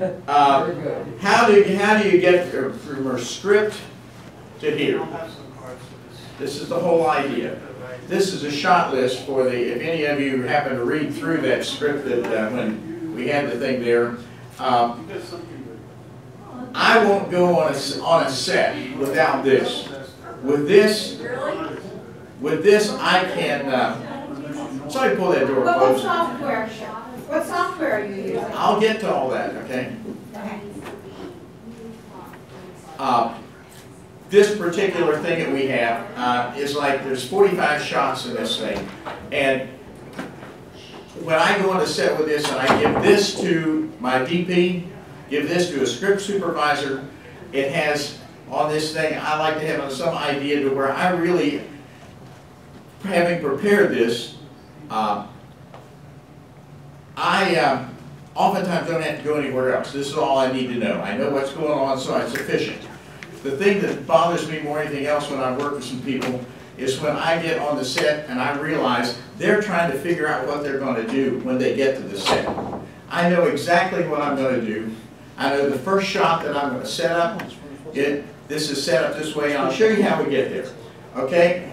Uh, how do, how do you get from a script to here? This is the whole idea. This is a shot list for the, if any of you happen to read through that script that, uh, when we had the thing there, um, I won't go on a, s- on a set without this. With this, with this, I can, uh, somebody pull that door But what closed. software, what software are you using? I'll get to all that, okay? Okay. Uh, This particular thing that we have uh, is like, there's 45 shots in this thing. And when I go on a set with this and I give this to my DP, give this to a script supervisor, it has on this thing, I like to have some idea to where I really, having prepared this, uh, I uh, oftentimes don't have to go anywhere else. This is all I need to know. I know what's going on, so it's sufficient. The thing that bothers me more than anything else when I work with some people is when I get on the set and I realize they're trying to figure out what they're gonna do when they get to the set. I know exactly what I'm gonna do. I know the first shot that I'm gonna set up, it, this is set up this way, and I'll show you how we get there, okay?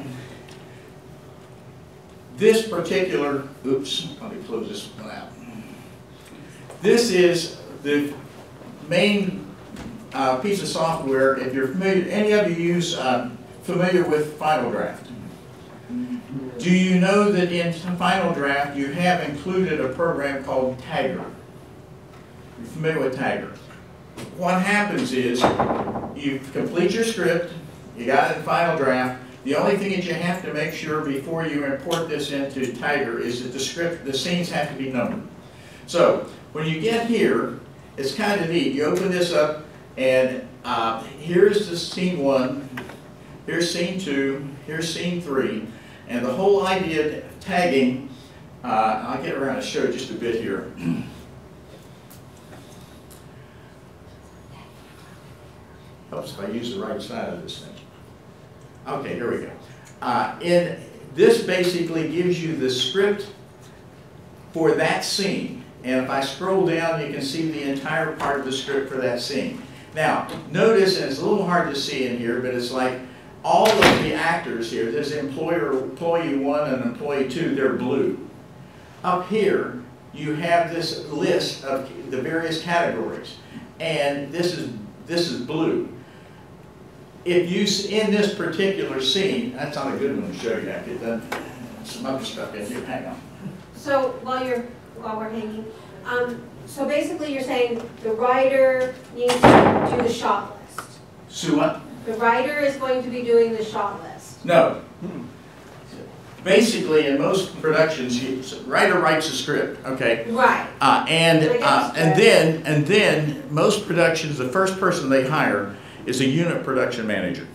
This particular, oops, let me close this one out. This is the main uh, piece of software, if you're familiar, any of you use, um, familiar with Final Draft? Do you know that in Final Draft, you have included a program called Tagger? You're familiar with Tagger? What happens is, you complete your script, you got it in Final Draft, the only thing that you have to make sure before you import this into Tagger is that the script, the scenes have to be numbered. So, when you get here, it's kind of neat. You open this up, and uh, here's the scene one, here's scene two, here's scene three, and the whole idea of tagging, uh, I'll get around to show just a bit here. Helps if I use the right side of this thing. Okay, here we go. Uh, in, this basically gives you the script for that scene. And if I scroll down, you can see the entire part of the script for that scene. Now, notice, and it's a little hard to see in here, but it's like all of the actors here, there's employer, employee one and employee two, they're blue. Up here, you have this list of the various categories. And this is, this is blue. If you, in this particular scene, that's not a good one to show you, that, some other stuff in here, hang on. So while you're, while we're hanging, um, so basically you're saying the writer needs to do the shot list. Sue, what? The writer is going to be doing the shot list. No. Basically, in most productions, you, writer writes a script, okay? Right. Uh, and, uh, and then, and then, most productions, the first person they hire is a unit production manager.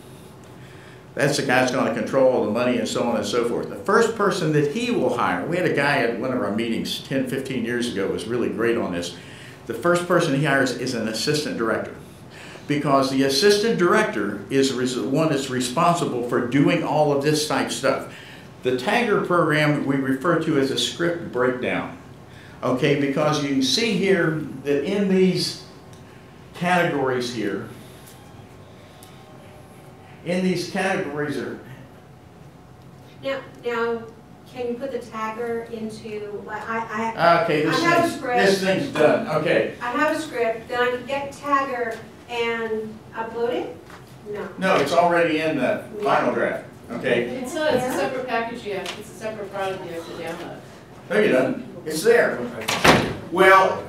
That's the guy that's gonna control all the money and so on and so forth. The first person that he will hire, we had a guy at one of our meetings 10, 15 years ago, was really great on this. The first person he hires is an assistant director. Because the assistant director is one that's responsible for doing all of this type stuff. The Tagger program we refer to as a script breakdown. Okay, because you can see here that in these categories here, in these categories are, Now, now, can you put the tagger into, like, I, I, okay, this I have a script. this thing's done, okay. I have a script, then I can get tagger and upload it? No. No, it's already in the final draft, okay? It's not, it's a separate package you have, it's a separate product you have to download. No, you don't, it's there. Well,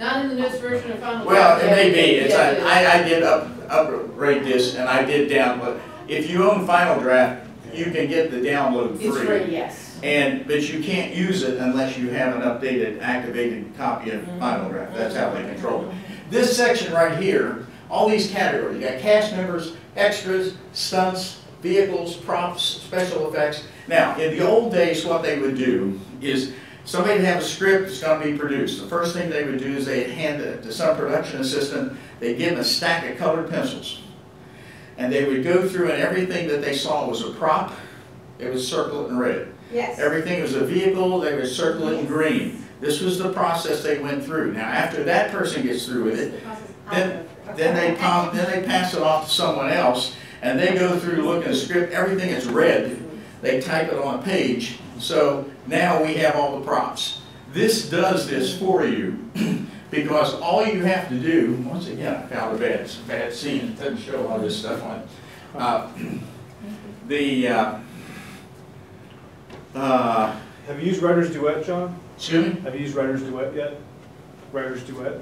Not in the newest version of Final Well, it may be, it's, Yeah, yeah. I, I did up, upgrade this and I did download. If you own Final Draft, you can get the download It's free. free, yes. And, but you can't use it unless you have an updated, activated copy of mm-hmm. Final Draft, that's how they control it. This section right here, all these categories, you got cast members, extras, stunts, vehicles, props, special effects. Now, in the old days, what they would do is, somebody would have a script that's gonna be produced. The first thing they would do is they'd hand it to some production assistant, they'd give them a stack of colored pencils. And they would go through and everything that they saw was a prop, it was circle it in red. Yes. Everything was a vehicle, they would circle it in green. This was the process they went through. Now, after that person gets through with it, then, then they then they pass it off to someone else, and they go through, look at the script, everything is red, they type it on a page, so now we have all the props. This does this for you, because all you have to do, once again, I found a bad, bad scene, it doesn't show all this stuff on it. Uh, The, uh, uh, Have you used Writer's Duet, John? excuse me? Have you used Writer's Duet yet? Writer's Duet?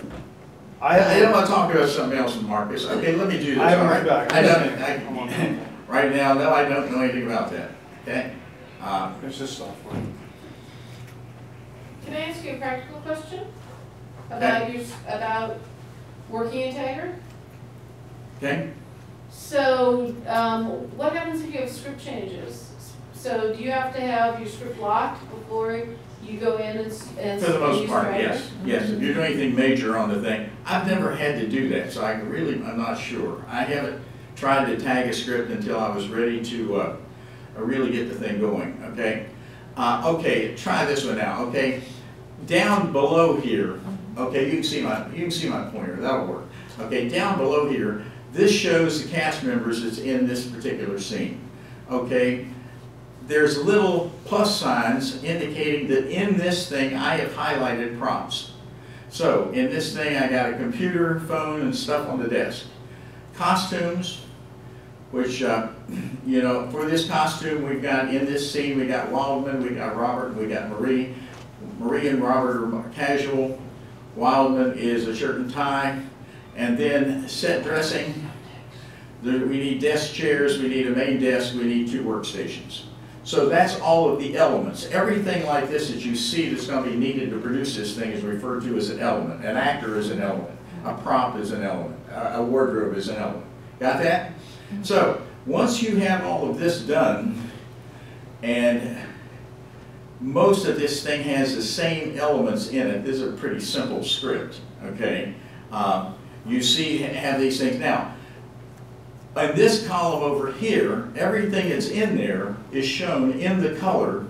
I, I don't want to talk about something else, Marcus. Okay, let me do this, I haven't right? back. I don't. I, right now, no, I don't know anything about that, okay? Uh, just software. Can I ask you a practical question? About your, about working in Tagger? Okay, So, um, what happens if you have script changes? So do you have to have your script locked before you go in and, and? for the most part, Writer? yes, yes. If you're doing anything major on the thing, I've never had to do that, so I really, I'm not sure. I haven't tried to tag a script until I was ready to, uh, uh, really get the thing going, okay? Uh, okay, try this one now, okay? Down below here, okay, you can see my, you can see my pointer, that'll work. Okay, down below here, this shows the cast members that's in this particular scene, okay? There's little plus signs indicating that in this thing, I have highlighted props. So, in this thing, I got a computer, phone, and stuff on the desk. Costumes, which, uh, you know, for this costume, we've got, in this scene, we got Wildman, we got Robert, we got Marie. Marie and Robert are casual, Wildman is a shirt and tie. And then set dressing, there, we need desk chairs, we need a main desk, we need two workstations. So that's all of the elements. Everything like this that you see that's gonna be needed to produce this thing is referred to as an element. An actor is an element, a prop is an element, a wardrobe is an element. Got that? So, once you have all of this done, and most of this thing has the same elements in it, this is a pretty simple script, okay? Um, You see, have these things. Now, in this column over here, everything that's in there is shown in the color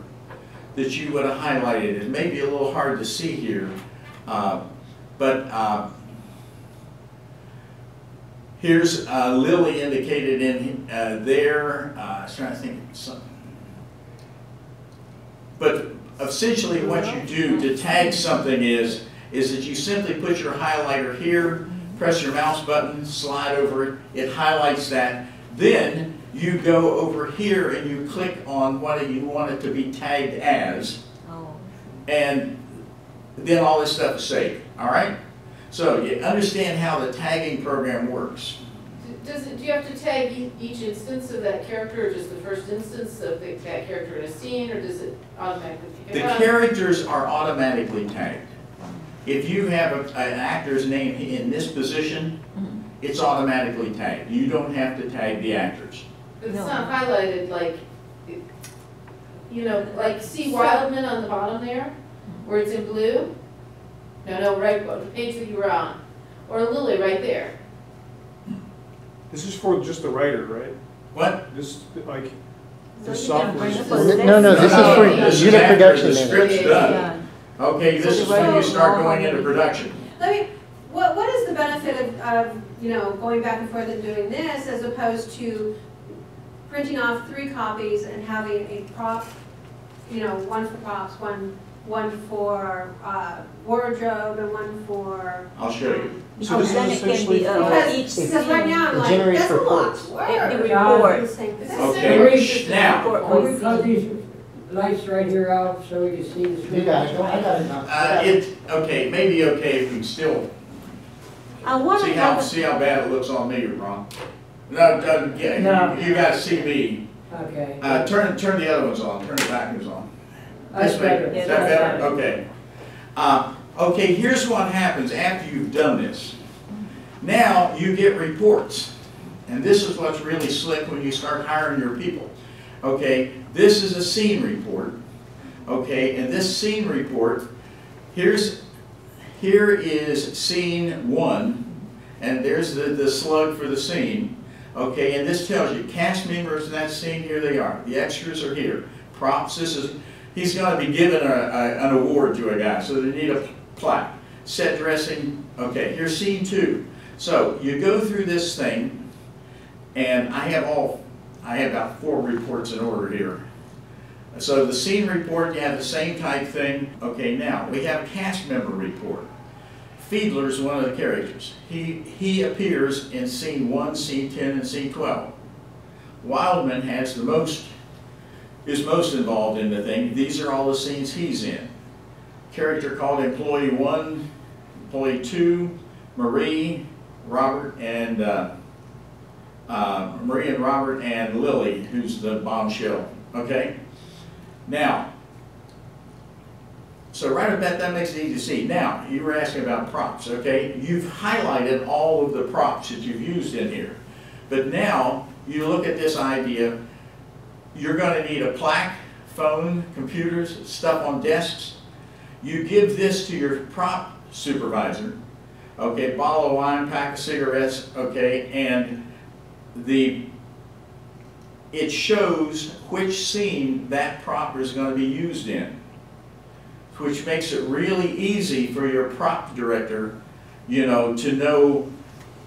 that you would have highlighted. It may be a little hard to see here, uh, but uh, here's uh, Lily indicated in uh, there. Uh, I was trying to think of something. But essentially what you do to tag something is, is that you simply put your highlighter here, press your mouse button, slide over it, it highlights that. Then you go over here and you click on what you want it to be tagged as, Oh. and then all this stuff is saved, all right? So you understand how the tagging program works. Does it, do you have to tag e- each instance of that character, or just the first instance of the- that character in a scene, or does it automatically pick The up? characters are automatically tagged. If you have a- an actor's name in this position, mm-hmm. it's automatically tagged. You don't have to tag the actors. It's No. not highlighted like, you know, like see Wildman on the bottom there, where it's in blue? No, no, right, on the page that you were on, or Lily right there. This is for just the writer, right? What? This, like, So this you can software is up for. a No, no, this is for This is unit after production. The then. script's done. Yeah. Okay, this is when you start going into production. Let me, what, what is the benefit of, of, you know, going back and forth and doing this as opposed to printing off three copies and having a prop, you know, one for props, one, one for, uh, wardrobe and one for. I'll show you. So Oh, this is it can essentially uh, for- Because, each because right now I'm It like, generates that's a lot. reports. It Where? report. This thing- Okay. very- Now- Report we we've got see. these lights right here out so we can see the. You got it, I got it now. Uh, it, okay, maybe okay if you still, I want see how, have, see how bad it looks on me, Ron? No, no, yeah, No. you, you gotta see me. Okay. Uh, turn, turn the other ones on, turn the back ones on. That's This better. Is that better? better. Okay. Uh, okay, here's what happens after you've done this. Now, you get reports. And this is what's really slick when you start hiring your people. Okay, this is a scene report. Okay, and this scene report, here's, here is scene one, and there's the, the slug for the scene. Okay, and this tells you cast members in that scene, here they are. The extras are here. Props, this is, he's gonna be given a, a, an award to a guy, so they need a plaque. Set dressing, okay, here's scene two. So you go through this thing, and I have all, I have about four reports in order here. So the scene report, you have the same type thing. Okay, now, we have a cast member report. Fiedler is one of the characters. He, he appears in scene one, scene ten, and scene twelve. Wildman has the most, is most involved in the thing. These are all the scenes he's in. Character called employee one, employee two, Marie, Robert, and, uh, uh, Marie and Robert and Lily, who's the bombshell, okay? Now, so right about that makes it easy to see. Now, you were asking about props, okay? You've highlighted all of the props that you've used in here. But now, you look at this idea, you're gonna need a plaque, phone, computers, stuff on desks. You give this to your prop supervisor, okay, bottle of wine, pack of cigarettes, okay, and the, it shows which scene that prop is gonna be used in which makes it really easy for your prop director, you know, to know,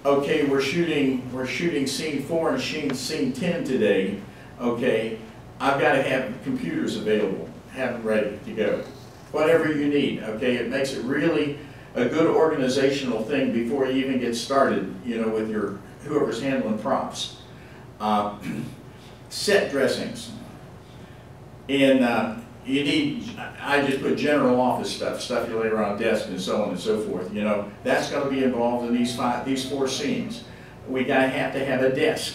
okay, we're shooting, we're shooting scene four and scene, scene ten today, okay, I've gotta have computers available, have them ready to go. Whatever you need, okay, it makes it really a good organizational thing before you even get started, you know, with your, whoever's handling props. Uh, Set dressings. And, uh, you need, I just put general office stuff, stuff you lay around desk and so on and so forth, you know. That's gonna be involved in these five, these four scenes. We gotta have to have a desk.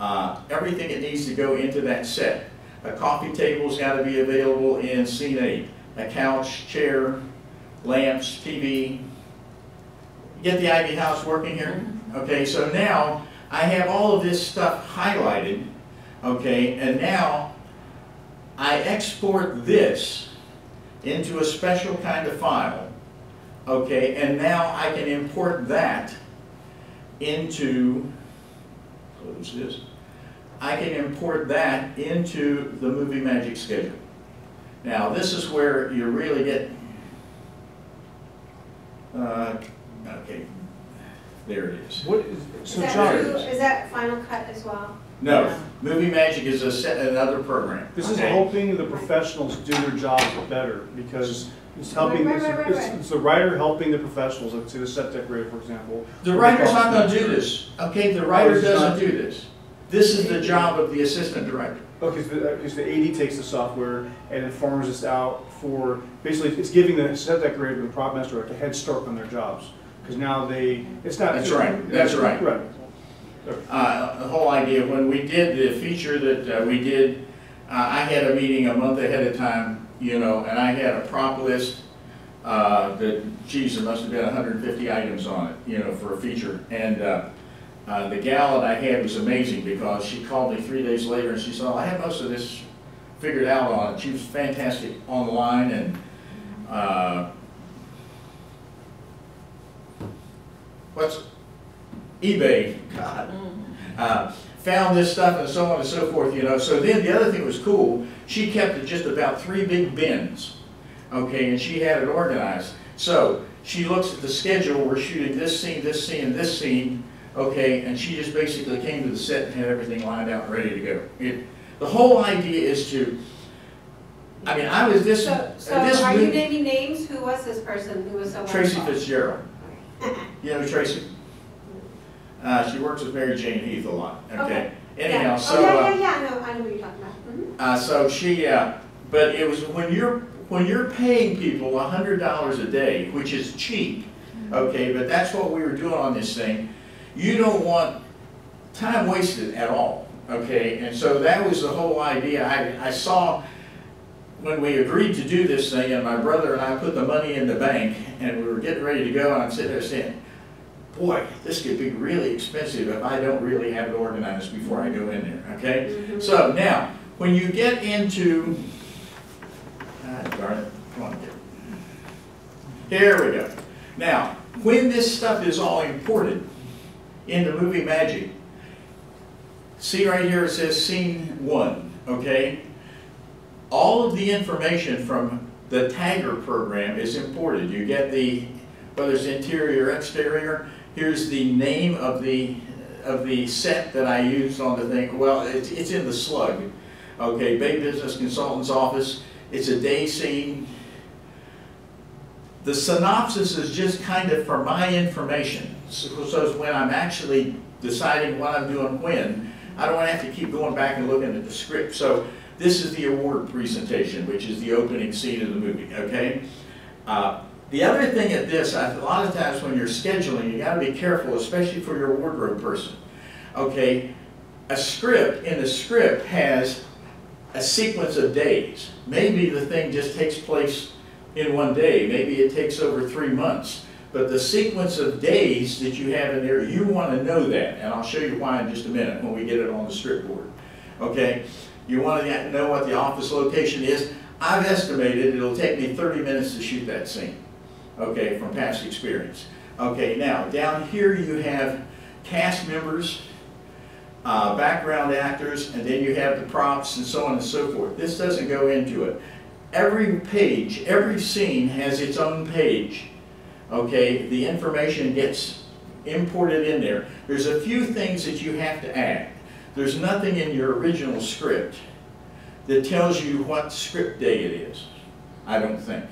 Uh, everything that needs to go into that set. A coffee table's gotta be available in scene eight. A couch, chair, lamps, TV. Get the Ivy House working here? Okay, so now I have all of this stuff highlighted, okay, and now I export this into a special kind of file, okay, and now I can import that into, close this, I can import that into the Movie Magic schedule. Now, this is where you really get, uh, okay, there it is. What is, Is that John, is that Final Cut as well? No, Movie Magic is a set, another program. this is okay? helping the professionals do their jobs better because it's helping, Right, right, right, right, it's, right. it's the writer helping the professionals, like say the set decorator, for example. The writer's not gonna do this, okay, the writer doesn't do this. This is the job of the assistant director. Okay, so the, because the AD takes the software and it farms this out for, basically, it's giving the set decorator and the prop master like a head start on their jobs. Because now they, it's not. That's right, that's right. Right. Uh, the whole idea, when we did the feature that uh, we did, uh, I had a meeting a month ahead of time, you know, and I had a prop list, uh, that, geez, there must have been hundred and fifty items on it, you know, for a feature. And, uh, uh, the gal that I had was amazing because she called me three days later and she said, "Oh, I have most of this figured out on it. She was fantastic online and, uh, what's, eBay, God, uh, found this stuff and so on and so forth, you know. So then the other thing was cool, she kept it just about three big bins, okay, and she had it organized. So she looks at the schedule, we're shooting this scene, this scene, this scene, okay, and she just basically came to the set and had everything lined out and ready to go. It, the whole idea is to, I mean, I was this, So, so this are you naming names? Who was this person who was so Tracy wonderful? Fitzgerald. You know Tracy? Uh, she works with Mary Jane Heath a lot, okay? Okay. Anyhow, Yeah. so, Oh, yeah, uh, yeah, yeah, I know, I know what you're talking about. Mhm. uh, so she, uh, but it was when you're, when you're paying people a hundred dollars a day, which is cheap, okay, but that's what we were doing on this thing, you don't want time wasted at all, okay? And so that was the whole idea. I, I saw, when we agreed to do this thing, and my brother and I put the money in the bank, and we were getting ready to go, and I'm sitting there saying, boy, this could be really expensive if I don't really have it organized before I go in there, okay? Mhm. So now, when you get into, ah, darn it, come on, get. Here we go. Now, when this stuff is all imported into Movie Magic, see right here it says scene one, okay? all of the information from the tagger program is imported. You get the, whether it's interior or exterior, here's the name of the, of the set that I used on the thing. Well, it's, it's in the slug. Okay, Bay Business Consultant's Office, it's a day scene. The synopsis is just kind of for my information. So, so when I'm actually deciding what I'm doing when, I don't have to keep going back and looking at the script. So this is the award presentation, which is the opening scene of the movie, okay? Uh, the other thing at this, a lot of times when you're scheduling, you gotta be careful, especially for your wardrobe person. Okay, a script, in the script has a sequence of days. Maybe the thing just takes place in one day, maybe it takes over three months. But the sequence of days that you have in there, you want to know that, and I'll show you why in just a minute when we get it on the script board. Okay? You want to know what the office location is. I've estimated it'll take me 30 minutes to shoot that scene, okay, from past experience. Okay, now, down here you have cast members, uh, background actors, and then you have the props and so on and so forth. This doesn't go into it. Every page, every scene has its own page. Okay, the information gets imported in there. There's a few things that you have to add. There's nothing in your original script that tells you what script day it is. I don't think.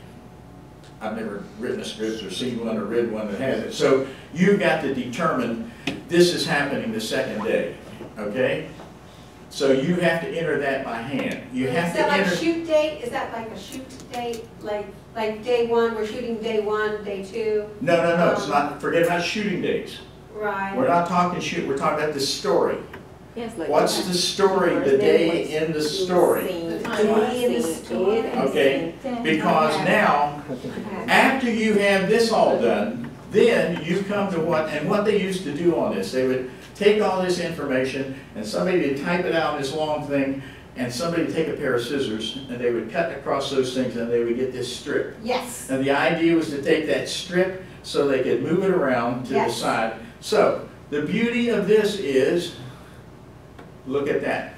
I've never written a script or seen one or read one that has it. So you've got to determine this is happening the second day, okay? So you have to enter that by hand. You have Is to that like shoot date? Is that like a shoot date? Like, like day one, we're shooting day one, day two? No, no, no, it's Um, not, forget about shooting days. Right. We're not talking shoot, we're talking about the story. Yes, like. What's the story, the day in the story? The. Day in the story. Okay, Because now, after you have this all done, then you come to what, and what they used to do on this, they would take all this information and somebody would type it out in this long thing, and somebody would take a pair of scissors and they would cut across those things and they would get this strip. Yes. And the idea was to take that strip so they could move it around to the Yes. side. So, the beauty of this is, look at that.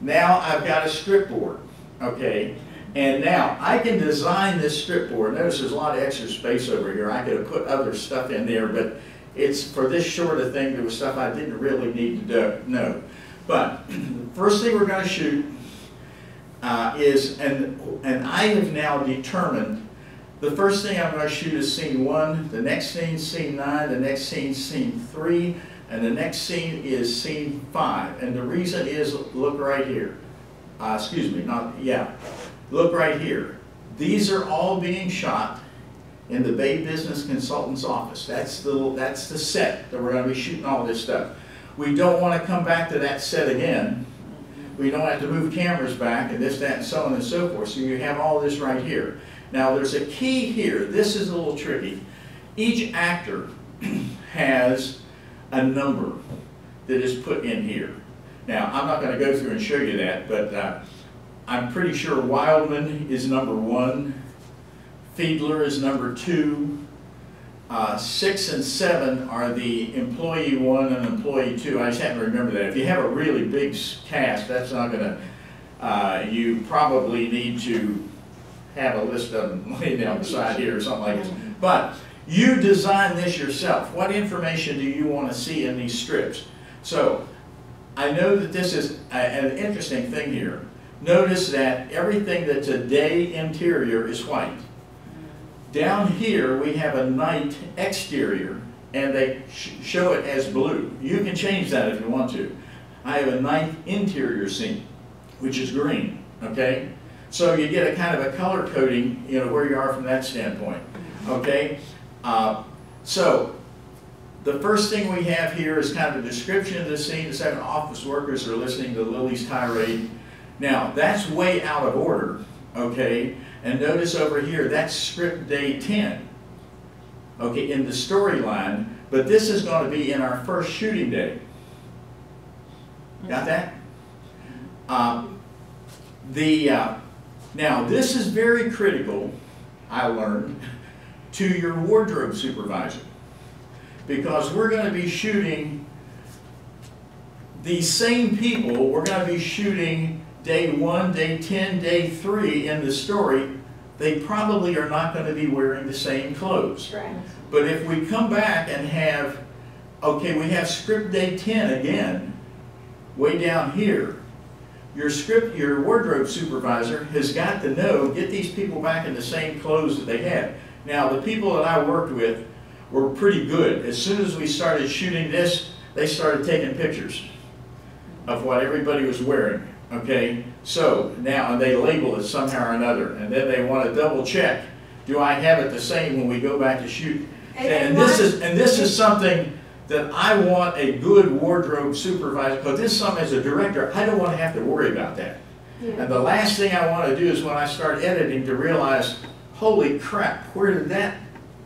Now I've got a strip board, okay? And now I can design this strip board. Notice there's a lot of extra space over here. I could have put other stuff in there, but it's for this short of thing, there was stuff I didn't really need to do, know. But first thing we're gonna shoot uh, is, and, and I have now determined, the first thing I'm gonna shoot is scene one, the next scene, scene nine, the next scene, scene three, and the next scene is scene five. And the reason is, look right here. Uh, excuse me, not, yeah, look right here. These are all being shot in the Bay Business Consultant's office. That's the, that's the set that we're gonna be shooting all this stuff. We don't wanna come back to that set again. We don't have to move cameras back and this, that, and so on and so forth. So you have all this right here. Now, there's a key here. This is a little tricky. Each actor has a number that is put in here. Now, I'm not gonna go through and show you that, but, uh, I'm pretty sure Wildman is number one, Fiedler is number two, uh, six and seven are the employee one and employee two. I just happen to remember that. If you have a really big cast, that's not gonna, uh, you probably need to have a list of them laid down beside here or something like this. But you design this yourself. What information do you want to see in these strips? So I know that this is a- an interesting thing here. Notice that everything that's a day interior is white. Down here, we have a night exterior, and they sh- show it as blue. You can change that if you want to. I have a night interior scene, which is green, okay? So you get a kind of a color coding, you know, where you are from that standpoint, okay? Uh, So, the first thing we have here is kind of a description of the scene. The seven office workers are listening to Lily's tirade. Now, that's way out of order, okay? And notice over here, that's script day 10, okay, in the storyline, but this is going to be in our first shooting day. Got that? Um, The, uh, now, this is very critical, I learned, to your wardrobe supervisor. Because we're going to be shooting these same people, we're going to be shooting day one, day ten, day three in the story, they probably are not gonna be wearing the same clothes. Correct. But if we come back and have, okay, we have script day ten again, way down here. Your script, your wardrobe supervisor has got to know, get these people back in the same clothes that they had. Now, the people that I worked with were pretty good. As soon as we started shooting this, they started taking pictures of what everybody was wearing, okay? So now, and they label it somehow or another, and then they want to double check. Do I have it the same when we go back to shoot? And- And and this is, and this is something that I want a good wardrobe supervisor, because this is something as a director, I don't want to have to worry about that. Yeah. And the last thing I want to do is when I start editing to realize, holy crap, where did that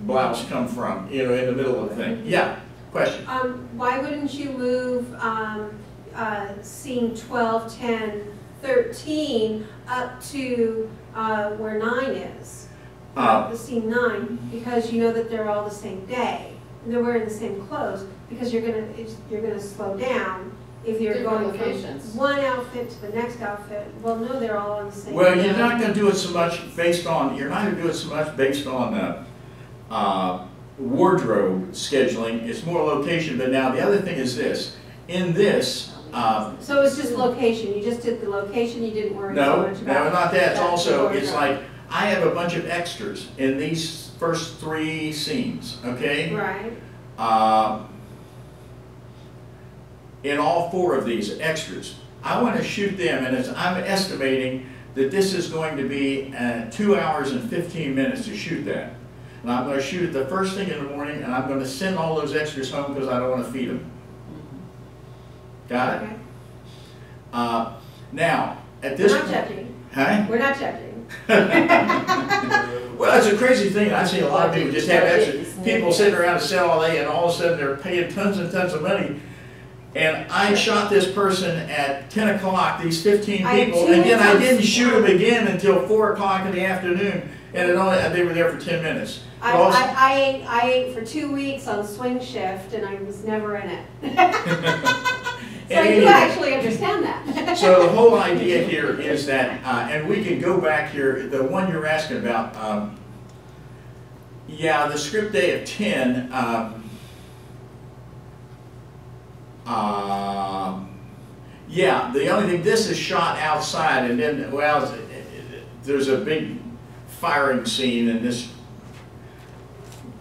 blouse come from, you know, in the middle of the thing? Yeah, question? Um, why wouldn't you move, um, uh, scene 12, 10, 13 up to, uh, where nine is? Uh, The scene nine, because you know that they're all the same day, and they're wearing the same clothes, because you're gonna, you're gonna slow down if you're Different going locations. from one outfit to the next outfit. Well, no, they're all on the same. Well, you're not gonna do it so much based on, you're not gonna do it so much based on, uh, uh, wardrobe scheduling, it's more location, but now the other thing is this, in this, uh, So it's just location, you just did the location, you didn't worry so No, much about. no, not that, it's also, it's like, I have a bunch of extras in these first three scenes, okay? Right, Um, In all four of these extras, I wanna shoot them, and it's, I'm estimating that this is going to be, uh, two hours and fifteen minutes to shoot that. And I'm gonna shoot it the first thing in the morning, and I'm gonna send all those extras home, because I don't wanna feed them. Got it? okay. Uh, now, at this We're not judging, Huh? we're not judging. Well, it's a crazy thing. I see a lot of people just have extra, people sitting around and sell all day and all of a sudden they're paying tons and tons of money. And I shot this person at ten o'clock, these fifteen people, and then I didn't shoot them again until four o'clock in the afternoon. And it only, they were there for ten minutes. I, I, I ate, I ate for two weeks on swing shift and I was never in it. So Anyway. do actually understand that. So the whole idea here is that, uh, and we can go back here, the one you're asking about, um, yeah, the script day of ten, um, um, yeah, the only thing, this is shot outside and then, well, it- it- there's a big firing scene in this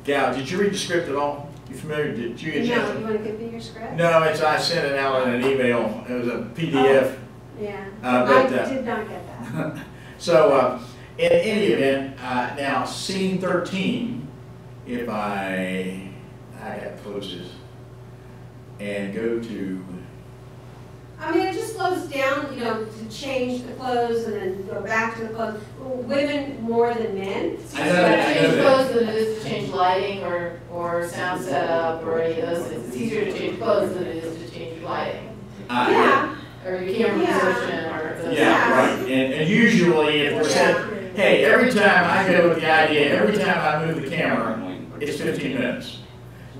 gal, did you read the script at all? You familiar, did you get a chance? No, you wanna give me your script? No, it's, I sent it out in an email, it was a PDF. Yeah, Uh, I but, uh, did not get that. So, uh, in any event, uh, now, scene thirteen, if I, I have closes, and go to, I mean, it just slows down, you know, to change the clothes and then go back to the clothes. Women more than men. I know Yeah, that, I know change that. clothes than it is to change lighting or, or sound setup or any of those things. It's easier to change clothes than it is to change lighting. Uh, Yeah, Or your camera Yeah. position or those. Yeah, right, and, and usually if we're saying, hey, every time I go with the idea, every time I move the camera, it's fifteen minutes.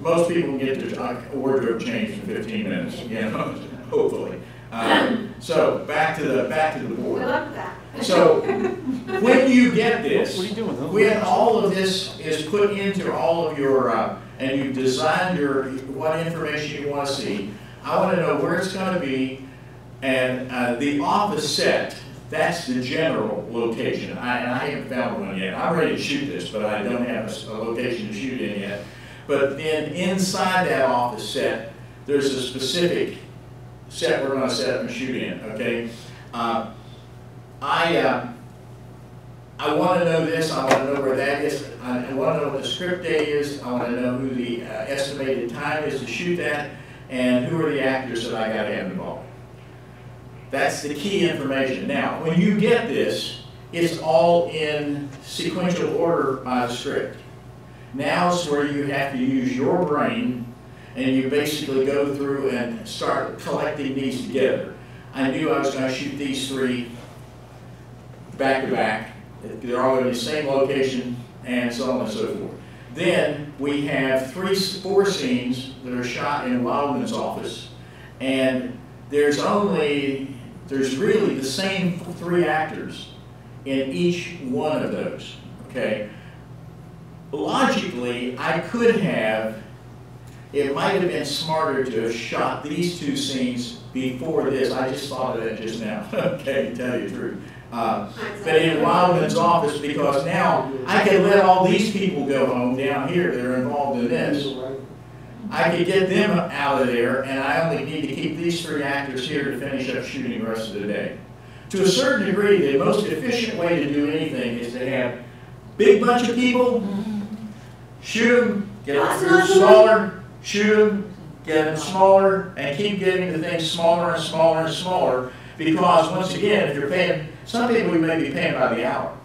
Most people can get their uh, wardrobe changed in fifteen minutes, you know, hopefully. Um, So, back to the, back to the we board. love that. So, when you get this, What are you doing? huh? when all of this is put into all of your, uh, and you've designed your, what information you want to see, I want to know where it's going to be, and uh, the office set, that's the general location. I, and I haven't found one yet. I'm ready to shoot this, but I don't have a location to shoot in yet. But then inside that office set, there's a specific set we're gonna set up and shoot in, okay? Uh, I, uh, I wanna know this, I wanna know where that is, I I wanna know what the script day is, I wanna know who the uh, estimated time is to shoot that, and who are the actors that I gotta have involved. That's the key information. Now, when you get this, it's all in sequential order by the script. Now's where you have to use your brain and you basically go through and start collecting these together. I knew I was gonna shoot these three back to back. They're all in the same location and so on and so forth. Then we have three, four scenes that are shot in Wildman's office. And there's only there's really the same three actors in each one of those, okay? Logically, I could have, it might have been smarter to have shot these two scenes before this, I just thought of that just now, okay, to tell you the truth. Uh, but in Wildman's office, because now I can let all these people go home down here that are involved in this. I could get them out of there, and I only need to keep these three actors here to finish up shooting the rest of the day. To a certain degree, the most efficient way to do anything is to have big bunch of people, shoot them, get them not the way- smaller, shoot them, get them smaller, and keep getting the things smaller and smaller and smaller. Because once again, if you're paying, some people we may be paying by the hour.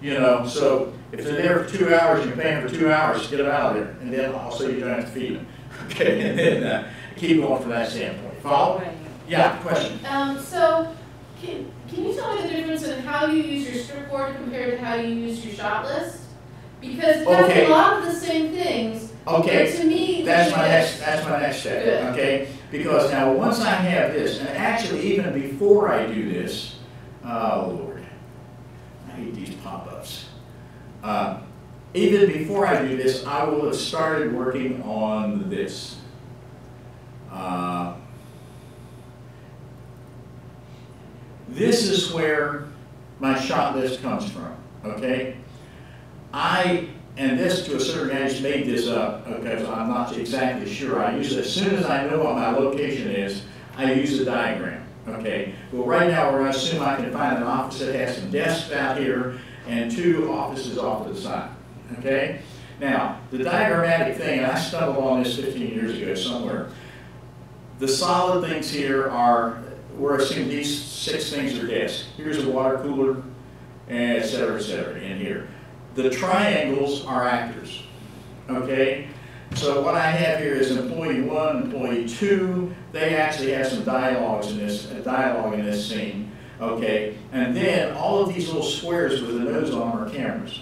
You know, so if they're there for two hours, you're paying for two hours, get them out of there. And then also you don't have to feed them. Okay, and then, uh, keep going from that standpoint. Follow? Yeah, question? Um, so, can, can you tell me the difference in how you use your script board compared to how you use your shot list? Because it has Okay. a lot of the same things, but Okay, to me. That's my next, that's my next Good. step, okay? Because now, once I have this, and actually even before I do this, oh Lord, I hate these pop-ups. Uh, Even before I do this, I will have started working on this. Uh, This is where my shot list comes from, okay? I, and this to a certain extent, made this up, because I'm not exactly sure. I use, as soon as I know what my location is, I use a diagram, okay? Well, right now, we're gonna assume I can find an office that has some desks out here and two offices off to the side, okay? Now, the diagrammatic thing, I stumbled on this fifteen years ago somewhere. The solid things here are, we're assuming these six things are desks. Here's a water cooler, et cetera, et cetera, in here. The triangles are actors, okay? So what I have here is employee one, employee two, they actually have some dialogues in this, uh, dialogue in this scene, okay? And then all of these little squares with the nose on are cameras,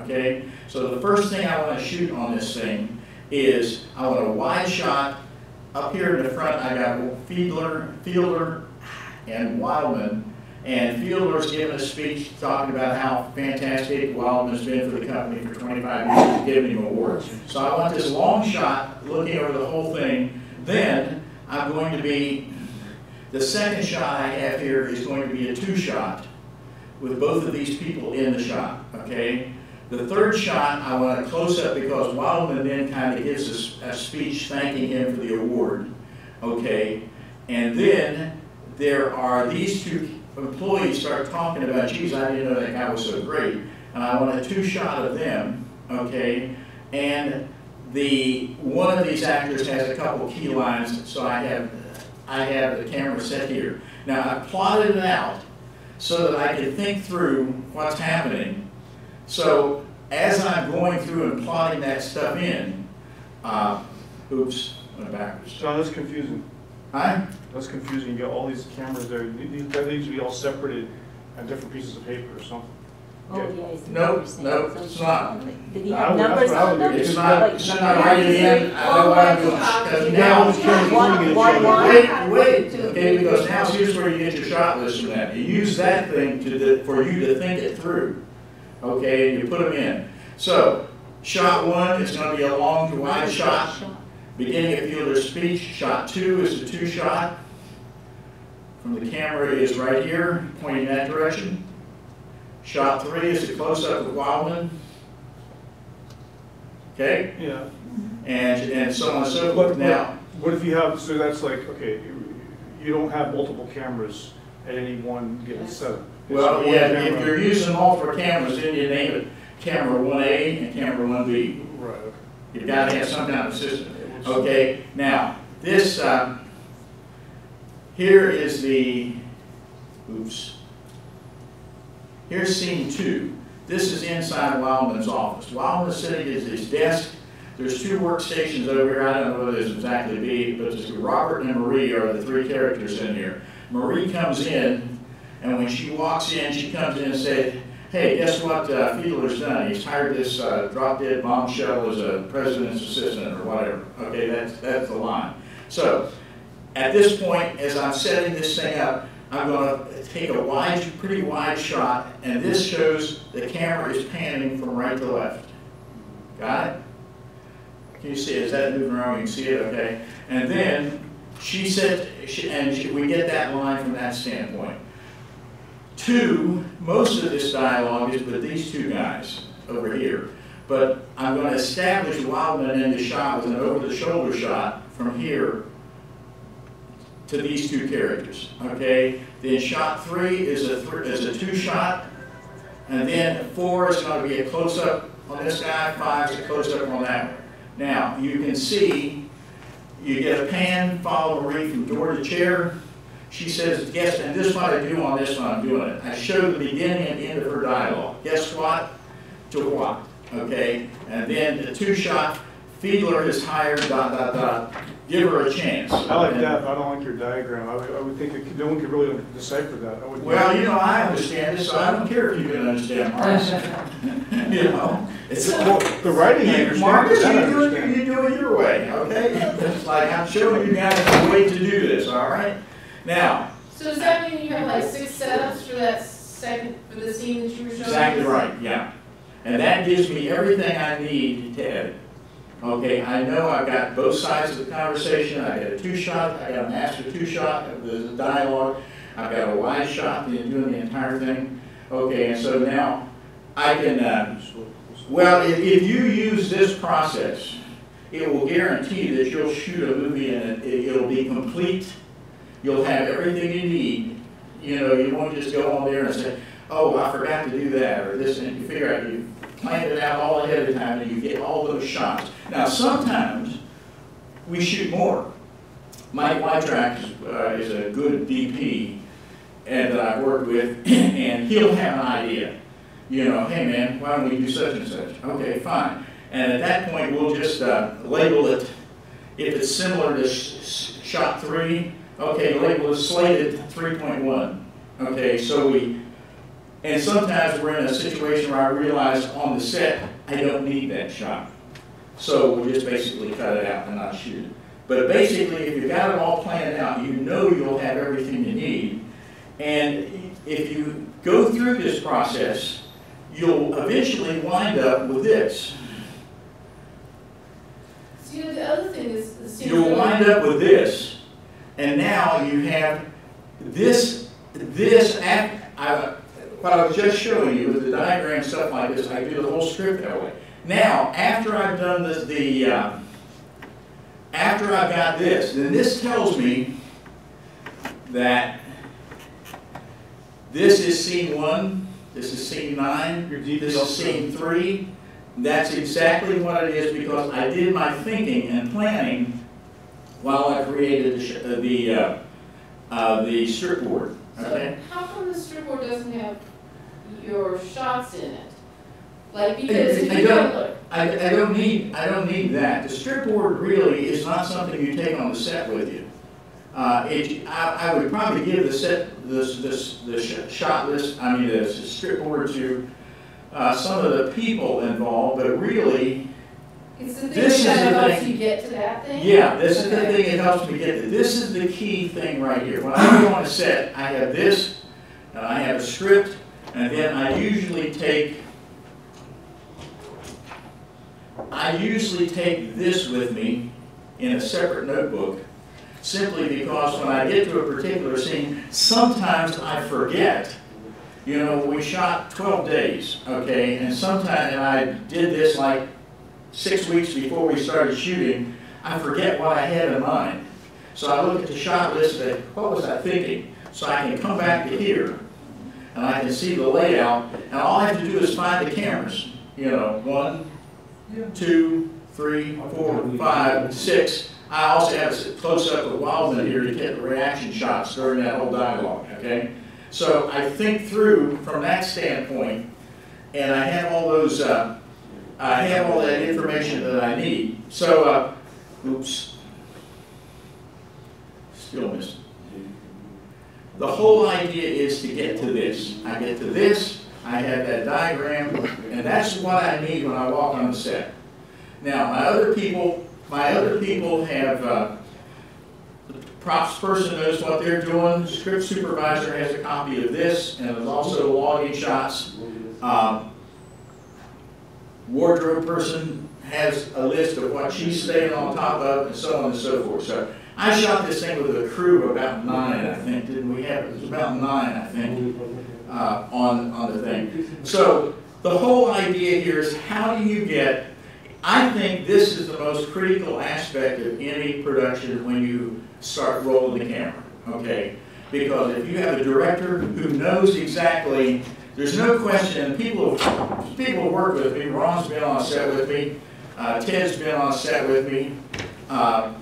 okay? So the first thing I wanna shoot on this thing is, I want a wide shot, up here in the front, I got Fiedler, Fielder, and Wildman, and Fielder's giving a speech talking about how fantastic Wildman's been for the company for 25 years, giving him awards. So I want this long shot, looking over the whole thing. Then I'm going to be, the second shot I have here is going to be a two-shot with both of these people in the shot, okay? The third shot, I want a close-up because Wildman then kind of gives us a speech thanking him for the award, okay? And then there are these two employees start talking about, geez, I didn't know that guy was so great. And I want a two-shot of them, okay? And the, one of these actors has a couple key lines, so I have, I have the camera set here. Now, I plotted it out so that I could think through what's happening. So as I'm going through and plotting that stuff in, uh, oops, went backwards. John, that's confusing. Huh? That's confusing. You got all these cameras there. These, that needs to be all separated on different pieces of paper or something. Oh, yeah, it's. No, numbers thing. no, So it's not. Did he I have would- numbers I on would them? It's not, Like it's not numbers? writing it in, I know what I'm doing, because You got now, these cameras One- pointing one- one. wait, wait, okay, because now here's where you get your shot list from that. You use that thing to, to- for you to think it through, okay, and you put them in. So, shot one is gonna be a long to wide shot, beginning of Fielder's speech. Shot two is a two shot. From the camera is right here, pointing that direction. Shot three is a close-up of Wildman. Okay, Yeah. and, and so on and so But, forth. Now, what if you have, so that's like, okay, you- you don't have multiple cameras at any one given setup. It's well, one yeah, camera. if you're using all four cameras, then you name it camera one A and camera one B. Right, okay. You gotta have some kind of system. Okay, now, this, uh, here is the, oops. Here's scene two. This is inside Wildman's office. Wildman's sitting at his desk. There's two workstations over here. I don't know what this exactly be, but there's Robert and Marie are the three characters in here. Marie comes in, and when she walks in, she comes in and says, hey, guess what uh, Fiedler's done? He's hired this uh, drop-dead bombshell as a president's assistant or whatever. Okay, that's, that's the line. So, at this point, as I'm setting this thing up, I'm gonna take a wide, pretty wide shot, and this shows the camera is panning from right to left. Got it? Can you see, it? is that moving around, you can see it, okay? And then, she said, she- and she- we get that line from that standpoint. Two, most of this dialogue is with these two guys over here. But I'm gonna establish Wildman in the shot with an over-the-shoulder shot from here to these two characters, okay? Then shot three is a, thr- is a two-shot, and then four is gonna be a close-up on this guy, five is a close-up on that one. Now, you can see, you get a pan, follow Marie from door to chair. She says, guess, and this is what I do on this one, I'm doing it. I show the beginning and end of her dialogue. Guess what? To what? Okay? And then the two-shot, Fiedler is hired, dot, dot, dot, give her a chance. I like that, but I don't like your diagram. I would, I would think that no one could really decipher that. I would- Well, you know, I understand it, so I don't care if you can understand Marcus. You know, it's. The writing I understand, Marcus, but you do it, you do it your way, okay? It's like, I'm showing you guys the way to do this, all right? Now, So does that mean you have like six setups for that second, for the scene that you were showing? exactly right, yeah. And that gives me everything I need to edit. Okay, I know I've got both sides of the conversation, I got a two-shot, I got a master two-shot, there's a dialogue, I've got a wide shot, then doing the entire thing. Okay, and so now, I can, uh, Well, if, if you use this process, it will guarantee that you'll shoot a movie and it, it'll be complete. You'll have everything you need. You know, you won't just go on there and say, oh, I forgot to do that, or this, and you figure out, you planned it out all ahead of time and you get all those shots. Now, sometimes we shoot more. Mike Whitetrack is, uh, is a good DP and that I've worked with, and he'll have an idea you know, hey man, why don't we do such and such? Okay, fine. And at that point, we'll just uh, label it, if it's similar to sh- sh- shot three, okay, label it slated 3.1. Okay, so we, and sometimes we're in a situation where I realize on the set, I don't need that shot. So we'll just basically cut it out and not shoot it. But basically, if you've got it all planned out, you know you'll have everything you need. And if you go through this process, you'll eventually wind up with this. See, the other thing is, it You'll wind up with this, and now you have this, this, I- what I was just showing you with the diagram, stuff like this, I do the whole script that way. Now, after I've done the, the, uh, after I've got this, then this tells me that this is scene one, this is scene nine, this is scene three. That's exactly what it is because I did my thinking and planning while I created the, uh, the, uh, uh, the strip board, okay? So how come the strip board doesn't have your shots in it? Like, because I you don't- I, I don't need, I don't need that. The strip board really is not something you take on the set with you. Uh, it, I, I would probably give the set, this, this, the sh- shot list, I mean, the strip board to, uh, some of the people involved, but really, it's the thing This is that helps thing. you get to that thing? Yeah, this is the thing that helps me get, to this is the key thing right here. When I go on a set, I have this, and I have a script, and then I usually take, I usually take this with me in a separate notebook, simply because when I get to a particular scene, sometimes I forget. You know, we shot twelve days, okay, and sometimes, and I did this like six weeks before we started shooting, I forget what I had in mind. So I look at the shot list and say, what was I thinking? So I can come back to here, and I can see the layout, and all I have to do is find the cameras. You know, one, two, three, four, five, six. I also have a close-up of Wildman here to get the reaction shots during that whole dialogue, okay? So I think through from that standpoint, and I have all those, uh, I have all that information that I need. So, uh, oops. Still missing. The whole idea is to get to this. I get to this, I have that diagram, and that's what I need when I walk on the set. Now, my other people, my other people have, uh, the props person knows what they're doing, script supervisor has a copy of this, and there's also logging shots. Um, Wardrobe person has a list of what she's staying on top of, and so on and so forth. So I shot this thing with a crew of about nine, I think, didn't we have, it? it was about nine, I think, uh, on, on the thing. So the whole idea here is how do you get, I think this is the most critical aspect of any production when you start rolling the camera, okay? Because if you have a director who knows exactly, there's no question, people, people work with me, Ron's been on set with me, uh, Ted's been on set with me, uh,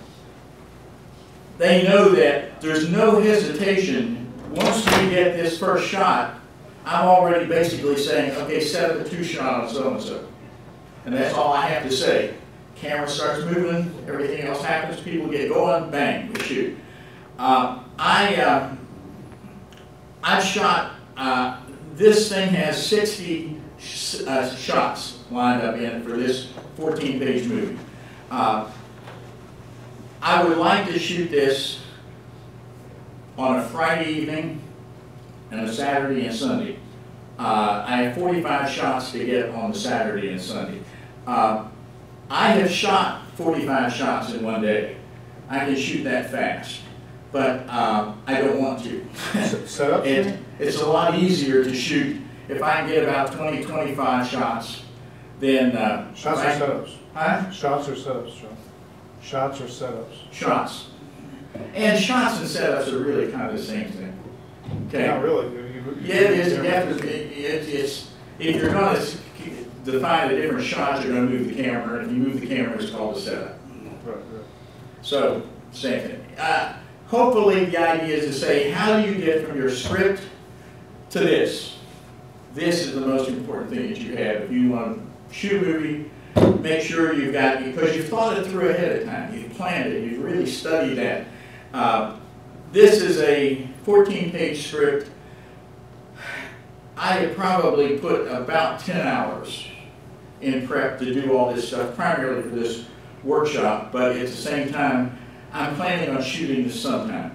they know that there's no hesitation, once we get this first shot, I'm already basically saying, okay, set up a two shot on so-and-so. And that's all I have to say. Camera starts moving, everything else happens, people get going, bang, we shoot. Uh, I, uh, I've shot, uh, this thing has sixty sh- uh, shots lined up in for this fourteen-page movie. Uh, I would like to shoot this on a Friday evening and a Saturday and Sunday. Uh, I have 45 shots to get on the Saturday and Sunday. Uh, I have shot 45 shots in one day. I can shoot that fast, but uh, I don't want to. Setup? It, it's a lot easier to shoot if I can get about 20, 25 shots than. uh, Shots or right- setups? Huh? Shots or setups, Joe? Shots or setups? Shots. And shots and setups are really kind of the same thing. Okay? Not really. Yeah, it is, you have to, it, it- it's, if you're gonna s- define a different shots, you're gonna move the camera, and if you move the camera, it's called a setup. Right, right. So, same thing. Uh, hopefully, the idea is to say, how do you get from your script to this? This is the most important thing that you have. If you want to shoot a movie, make sure you've got, because you've thought it through ahead of time, you've planned it, you've really studied that. Uh, This is a fourteen-page script. I have probably put about ten hours in prep to do all this stuff, primarily for this workshop, but at the same time, I'm planning on shooting this sometime.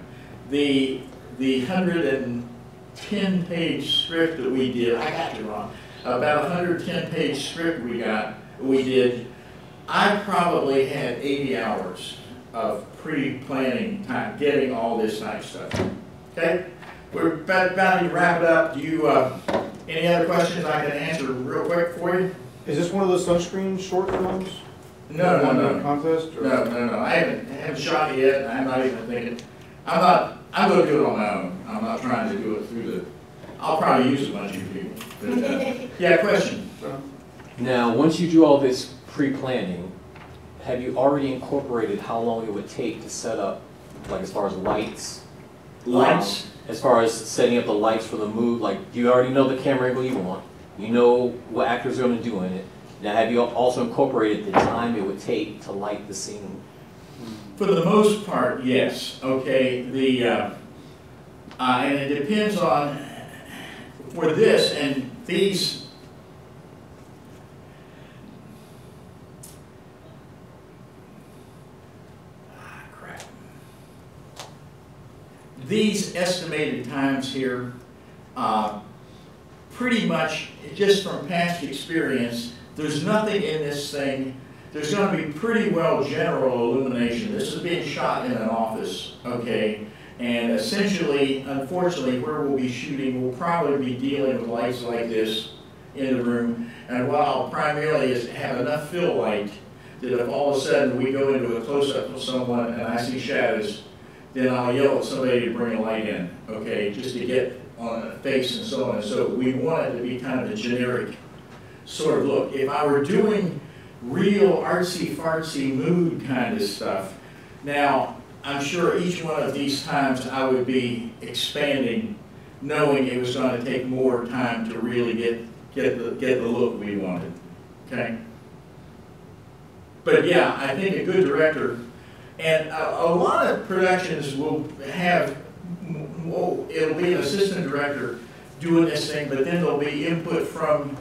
The, the hundred and ten page script that we did, I got you wrong, about hundred ten page script we got, we did, I probably had eighty hours of pre-planning time, getting all this type stuff. Okay? We're about, about to wrap it up. Do you, uh, any other questions I can answer real quick for you? Is this one of those sunscreen short films? No, no, no, no. Contest? or- No, no, no, I haven't, haven't shot it yet, I'm not even thinking, I'm not, I'm gonna do it on my own, I'm not trying to do it through the, I'll probably use a bunch of you people. But, uh, Yeah, question? Now, once you do all this pre-planning, have you already incorporated how long it would take to set up, like as far as lights? Lights? As far as setting up the lights for the move, like, you already know the camera angle you want, you know what actors are gonna do in it. Now, have you also incorporated the time it would take to light the scene? For the most part, yes, okay, the, uh, uh, and it depends on, for this and these. These estimated times here, uh, pretty much, just from past experience, there's nothing in this thing there's gonna be pretty well general illumination. This is being shot in an office, okay? And essentially, unfortunately, where we'll be shooting, we'll probably be dealing with lights like this in the room. And what I'll primarily is have enough fill light that if all of a sudden we go into a close-up of someone and I see shadows, then I'll yell at somebody to bring a light in, okay? Just to get on a face and so on and so. We want it to be kind of a generic sort of look. If I were doing real artsy fartsy mood kind of stuff. Now, I'm sure each one of these times I would be expanding, knowing it was gonna take more time to really get, get the, get the look we wanted, okay? But yeah, I think a good director, and a, a lot of productions will have, it'll be an assistant director doing this thing, but then there'll be input from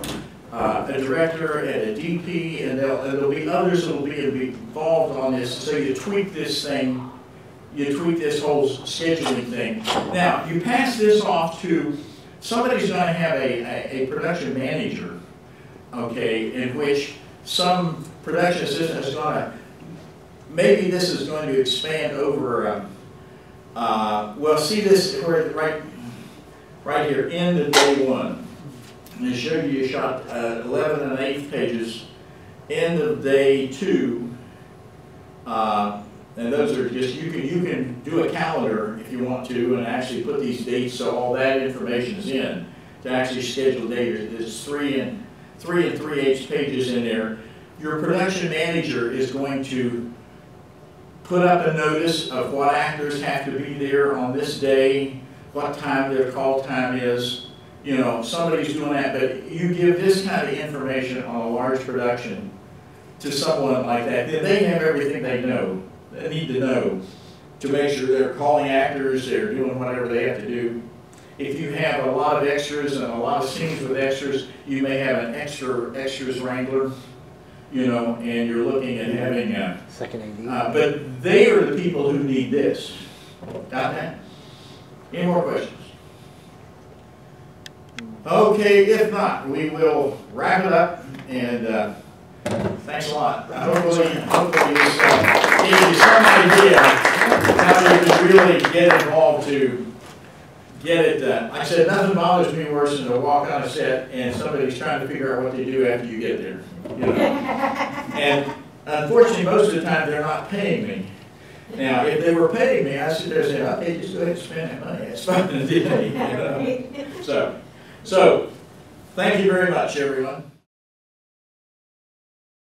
uh, a director and a DP, and there'll, and there'll be others that'll be involved on this, so you tweak this thing, you tweak this whole scheduling thing. Now, you pass this off to, somebody's gonna have a, a, a production manager, okay, in which some production assistant is gonna, maybe this is going to expand over, um, uh, well, see this, right, right here, end of day one. And it showed you, you shot, uh, eleven and eighth pages, end of day two. Uh, and those are just, you can, you can do a calendar if you want to, and actually put these dates, so all that information is in, to actually schedule day, there's three and, three and three eighths pages in there. Your production manager is going to put up a notice of what actors have to be there on this day, what time their call time is. You know, somebody's doing that, but you give this kind of information on a large production to someone like that, then they have everything they know, they need to know to make sure they're calling actors, they're doing whatever they have to do. If you have a lot of extras and a lot of scenes with extras, you may have an extra, extras wrangler, you know, and you're looking at having a, Second AD. uh, but they are the people who need this. Got that? Any more questions? Okay, if not, we will wrap it up, and, uh, thanks a lot. Hopefully, hopefully this, uh, gives you some idea how you can really get involved to get it done. Like I said, nothing bothers me worse than to walk on a set and somebody's trying to figure out what to do after you get there, you know? And unfortunately, most of the time, they're not paying me. Now, if they were paying me, I'd sit there and say, oh, okay, just go ahead and spend that money, it's fine, you know? So, so, thank you very much, everyone.